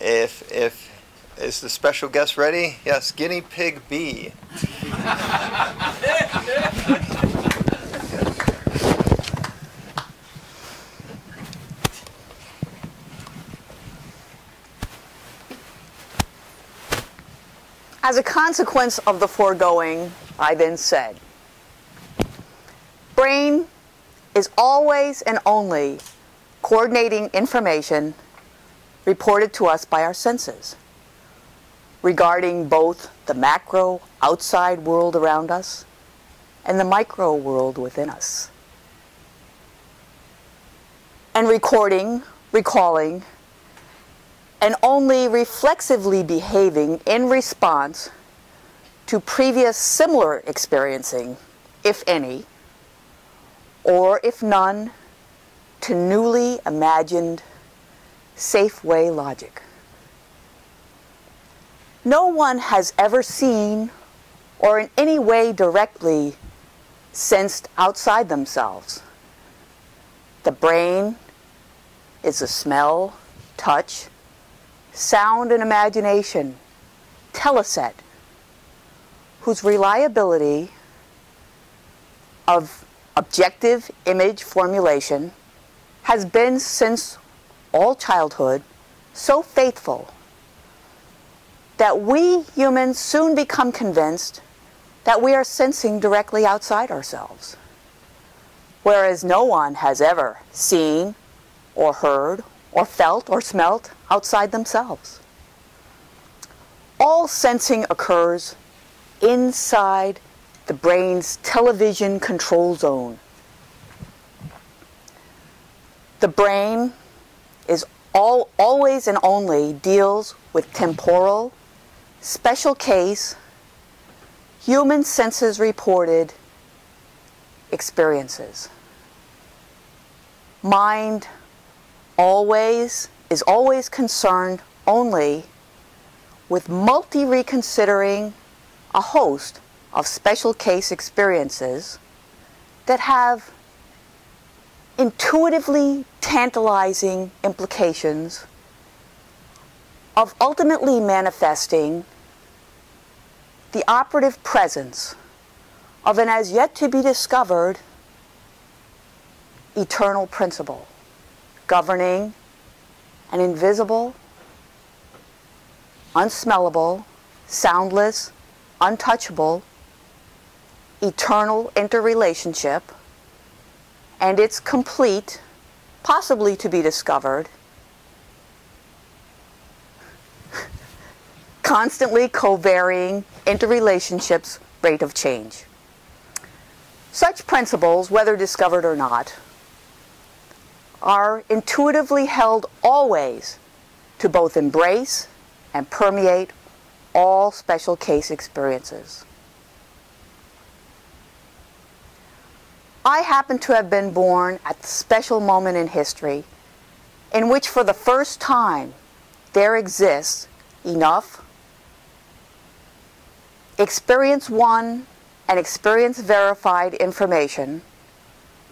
If, if, is the special guest ready? Yes, guinea pig B. As a consequence of the foregoing, I then said, brain is always and only coordinating information reported to us by our senses regarding both the macro outside world around us and the micro world within us. And recording, recalling, and only reflexively behaving in response to previous similar experiencing, if any, or if none, to newly imagined safe way logic. No one has ever seen or in any way directly sensed outside themselves. The brain is a smell, touch, sound and imagination, teleset, whose reliability of objective image formulation has been since all childhood so faithful that we humans soon become convinced that we are sensing directly outside ourselves, whereas no one has ever seen or heard or felt or smelt outside themselves. All sensing occurs inside the brain's television control zone. The brain is all, always and only deals with temporal, special case, human senses reported experiences. Mind always is always concerned only with multi-reconsidering a host of special case experiences that have intuitively tantalizing implications of ultimately manifesting the operative presence of an as yet to be discovered eternal principle governing an invisible, unsmellable, soundless, untouchable, eternal interrelationship and its complete, possibly to be discovered, constantly co-varying interrelationships rate of change. Such principles, whether discovered or not, are intuitively held always to both embrace and permeate all special case experiences. I happen to have been born at the special moment in history in which for the first time there exists enough experience one and experience verified information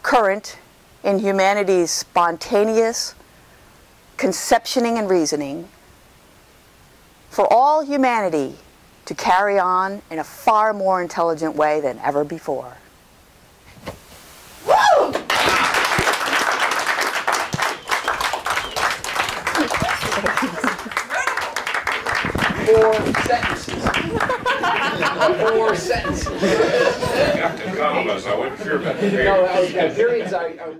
current in humanity's spontaneous conceptioning and reasoning for all humanity to carry on in a far more intelligent way than ever before. Four sentences. Four sentences. Captain Commodus, I wasn't sure about the No, I- I- periods I. I